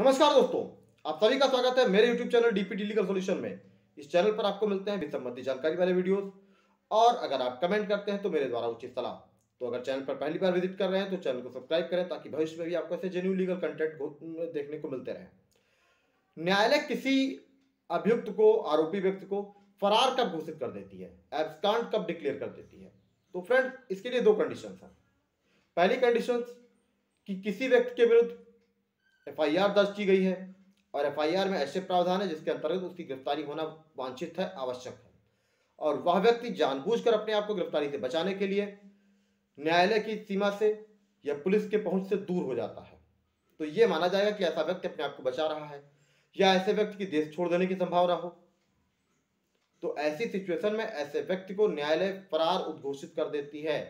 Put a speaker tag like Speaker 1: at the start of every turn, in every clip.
Speaker 1: नमस्कार दोस्तों, आप सभी का स्वागत है मेरे YouTube channel DPT legal solution में। इस चैनल पर आपको मिलते हैं वित्त संबंधी जानकारी वाले वीडियोस और अगर आप कमेंट करते हैं तो मेरे द्वारा उचित सलाह। तो अगर चैनल पर पहली बार विज़िट कर रहे हैं तो चैनल को सब्सक्राइब करें ताकि भविष्य में भी आपको ऐसे जेन्यू लीगल कंटेंट देखने को मिलते रहे। न्यायालय किसी अभियुक्त को, आरोपी व्यक्ति को फरार कब घोषित कर देती है? एब्सकांड कब डिक्लेयर कर देती है? तो फ्रेंड इसके लिए दो कंडीशन है। पहली कंडीशन कि किसी व्यक्ति के विरुद्ध एफआईआर दर्ज की गई है और एफआईआर में ऐसे प्रावधान है जिसके अंतर्गत उसकी गिरफ्तारी होना वांछित है, आवश्यक है। और वह व्यक्ति जानबूझकर अपने आप को गिरफ्तारी से बचाने के लिए न्यायालय की सीमा से या पुलिस के पहुँच से दूर हो जाता है। तो यह माना जाएगा कि ऐसा व्यक्ति अपने आप को बचा रहा है या ऐसे व्यक्ति की देश छोड़ देने की संभावना हो। तो ऐसी सिचुएशन में ऐसे व्यक्ति को न्यायालय फरार उद्घोषित कर देती है।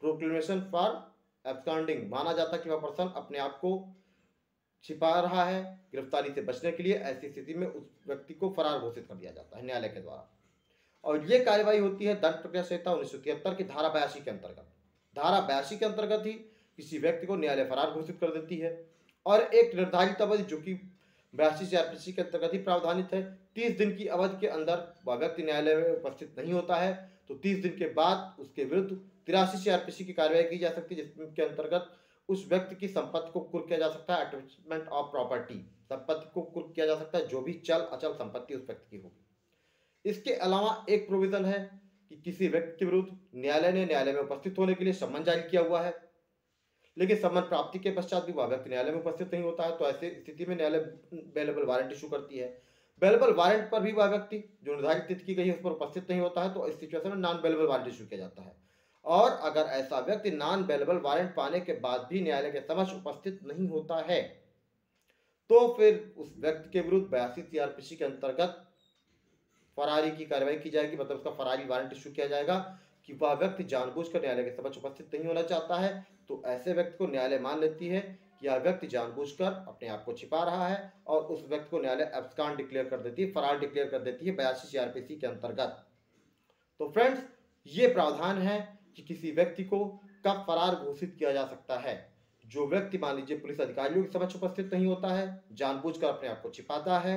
Speaker 1: प्रोक्लेमेशन फॉर एब्सकांडिंग माना जाता कि वह पर्सन अपने आप को छिपा रहा है, गिरफ्तारी से बचने के लिए ऐसी स्थिति में उस व्यक्ति को फरार घोषित कर दिया जाता है न्यायालय के द्वारा। और ये कार्यवाही होती है दंड प्रक्रिया संहिता उन्नीस सौ तिहत्तर की धारा बयासी के अंतर्गत। धारा बयासी के अंतर्गत ही किसी व्यक्ति को न्यायालय फरार घोषित कर देती है और एक निर्धारित अवधि, जो कि बयासी से आरपीसी के अंतर्गत ही प्रावधानित है, तीस दिन की अवधि के अंदर वह व्यक्ति न्यायालय में उपस्थित नहीं होता है तो तीस दिन के बाद उसके विरुद्ध तिरासी से आरपीसी की कार्रवाई की जा सकती है, जिसके अंतर्गत उस व्यक्ति की संपत्ति को कुर्क किया जा सकता है अटैचमेंट ऑफ़ प्रॉपर्टी संपत्ति को कुर्क किया जा सकता है, जो भी चल, अचल संपत्ति उस व्यक्ति की होगी। इसके अलावा एक प्रोविज़न है कि किसी व्यक्ति के विरुद्ध न्यायालय ने न्यायालय में उपस्थित होने के लिए सम्मन जारी किया हुआ है। लेकिन सम्मन प्राप्ति के पश्चात भी वह व्यक्ति न्यायालय में उपस्थित नहीं होता है तो ऐसी स्थिति में न्यायालय बेलेबल वारंट इशू करती है। बेलेबल वारंट पर भी वह व्यक्ति जो निर्धारित तिथि की गई है, उस पर उपस्थित नहीं होता है तो इस सिचुएशन में नॉन बेलेबल वारंट इशू किया जाता है। और अगर ऐसा व्यक्ति नॉन अवेलेबल वारंट पाने के बाद भी न्यायालय के समक्ष उपस्थित नहीं होता है तो फिर उस व्यक्ति के विरुद्ध बयासी सीआरपीसी के अंतर्गत फरारी की कार्रवाई की जाएगी। मतलब उसका फरारी वारंट इशू किया जाएगा कि वह व्यक्ति जानबूझकर न्यायालय के समक्ष उपस्थित नहीं होना चाहता है। तो ऐसे व्यक्ति को न्यायालय मान लेती है कि यह व्यक्ति जानबूझकर अपने आप को छिपा रहा है और उस व्यक्ति को न्यायालय एब्सकान डिक्लेयर कर देती है, फरार डिक्लेयर कर देती है बयासी सीआरपीसी के अंतर्गत। तो फ्रेंड्स ये प्रावधान है कि किसी व्यक्ति को कब फरार घोषित किया जा सकता है। जो व्यक्ति, मान लीजिए, पुलिस अधिकारियों के समक्ष उपस्थित नहीं होता है, जानबूझकर अपने आप को छिपाता है,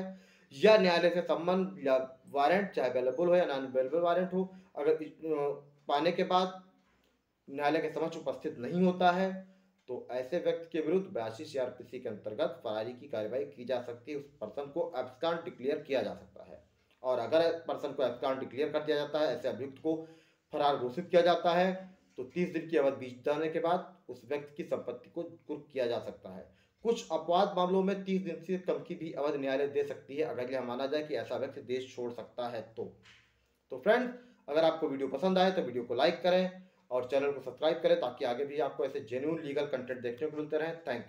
Speaker 1: या न्यायालय से संबंध या वारंट, चाहे अवेलेबल हो या नॉन अवेलेबल वारंट हो, अगर पाने के बाद न्यायालय के समक्ष उपस्थित नहीं होता है तो ऐसे व्यक्ति के विरुद्ध बयासी सीआरपीसी के अंतर्गत फरारी की कार्रवाई की जा सकती है। उस पर्सन को एब्सकान डिक्लेयर किया जा सकता है। और अगर पर्सन को एब्सकान डिक्लेयर कर दिया जाता है, ऐसे अभियुक्त को फरार घोषित किया जाता है तो तीस दिन की अवधि बीत जाने के बाद उस व्यक्ति की संपत्ति को कुर्क किया जा सकता है। कुछ अपवाद मामलों में तीस दिन से कम की भी अवधि न्यायालय दे सकती है, अगर यह माना जाए कि ऐसा व्यक्ति देश छोड़ सकता है तो। तो फ्रेंड अगर आपको वीडियो पसंद आए तो वीडियो को लाइक करें और चैनल को सब्सक्राइब करें ताकि आगे भी आपको ऐसे जेन्यून लीगल कंटेंट देखने को मिलते रहे। Thank you